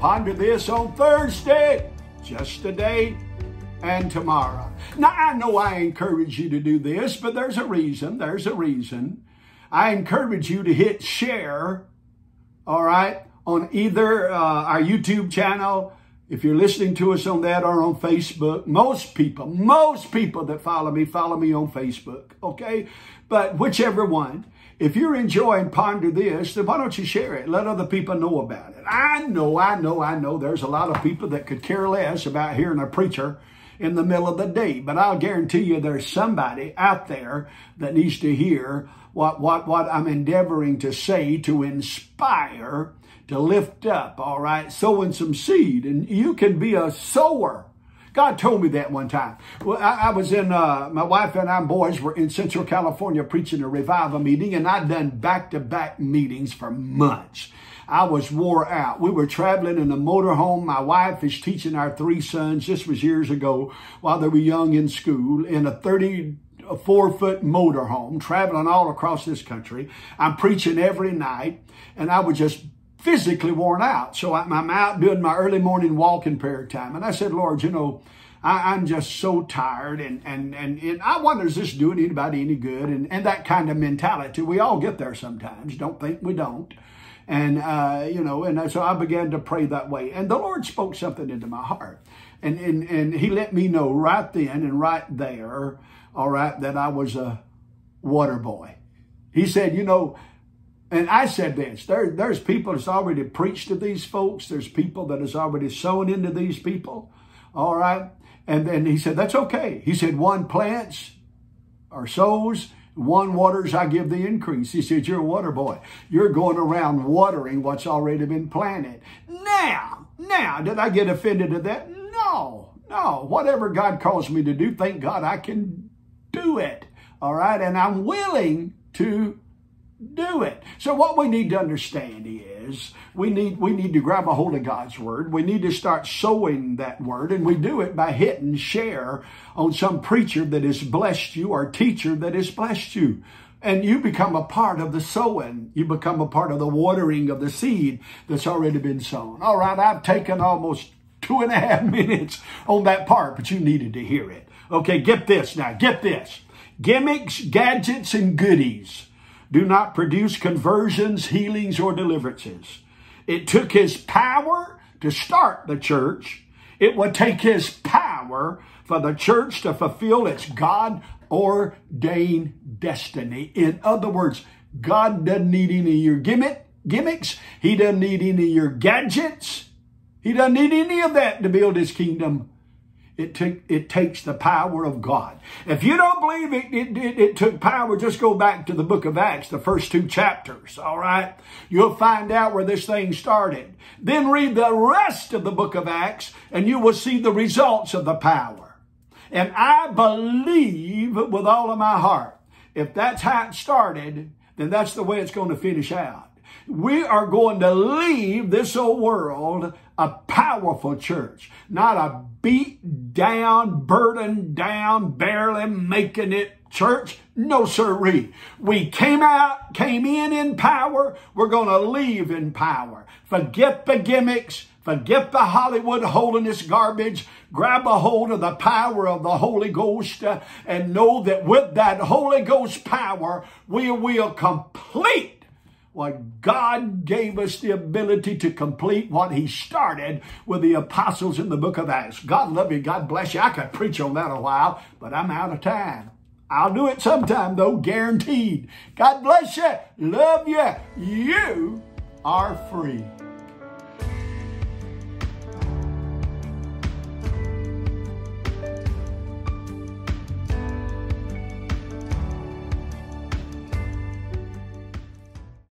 ponder this on Thursday, just today and tomorrow. Now, I know I encourage you to do this, but there's a reason. There's a reason. I encourage you to hit share, all right, on either uh, our YouTube channel, if you're listening to us on that or on Facebook. Most people, most people that follow me, follow me on Facebook, okay? But whichever one. If you're enjoying Ponder This, then why don't you share it? Let other people know about it. I know, I know, I know there's a lot of people that could care less about hearing a preacher in the middle of the day. But I'll guarantee you there's somebody out there that needs to hear what, what, what I'm endeavoring to say to inspire, to lift up, all right, sowing some seed. And you can be a sower. God told me that one time. Well, I, I was in, uh, my wife and I boys were in Central California preaching a revival meeting, and I'd done back to back meetings for months. I was wore out. We were traveling in a motorhome. My wife is teaching our three sons. This was years ago while they were young in school in a 30 a four foot motorhome traveling all across this country. I'm preaching every night and I was just physically worn out. So I'm out doing my early morning walking prayer time. And I said, Lord, you know, I, am just so tired and, and, and, and I wonder, is this doing anybody any good? And, and that kind of mentality. We all get there sometimes. Don't think we don't. And, uh, you know, and so I began to pray that way. And the Lord spoke something into my heart. And, and, and he let me know right then and right there, all right, that I was a water boy. He said, you know, and I said this, there, there's people that's already preached to these folks. There's people that has already sown into these people. All right. And then he said, that's okay. He said, one plants or sows, one waters, I give the increase. He said, you're a water boy. You're going around watering what's already been planted. Now, now, did I get offended at that? No, no. Whatever God calls me to do, thank God I can do it. All right. And I'm willing to do it. So what we need to understand is we need we need to grab a hold of God's word. We need to start sowing that word, and we do it by hitting share on some preacher that has blessed you or teacher that has blessed you. And you become a part of the sowing. You become a part of the watering of the seed that's already been sown. All right, I've taken almost two and a half minutes on that part, but you needed to hear it. Okay, get this now. Get this. Gimmicks, gadgets, and goodies do not produce conversions, healings, or deliverances. It took his power to start the church. It would take his power for the church to fulfill its God ordained destiny. In other words, God doesn't need any of your gimmick, gimmicks. He doesn't need any of your gadgets. He doesn't need any of that to build his kingdom. It, t- it takes the power of God. If you don't believe it, it, it, it took power, just go back to the book of Acts, the first two chapters, all right? You'll find out where this thing started. Then read the rest of the book of Acts, and you will see the results of the power. And I believe with all of my heart, if that's how it started, then that's the way it's going to finish out. We are going to leave this old world a powerful church, not a beat down, burdened down, barely making it church. No, sirree. We came out, came in in power. We're going to leave in power. Forget the gimmicks. Forget the Hollywood holiness garbage. Grab a hold of the power of the Holy Ghost uh, and know that with that Holy Ghost power, we will complete what God gave us the ability to complete what He started with the apostles in the book of Acts. God love you. God bless you. I could preach on that a while, but I'm out of time. I'll do it sometime though, guaranteed. God bless you. Love you. You are free.